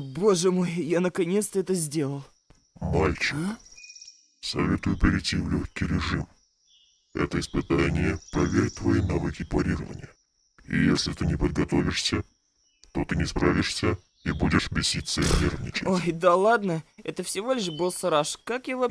Боже мой, я наконец-то это сделал. Мальчик, а? советую перейти в легкий режим. Это испытание проверит твои навыки парирования. И если ты не подготовишься, то ты не справишься и будешь беситься и нервничать. Ой, да ладно, это всего лишь босс Раш. Как его...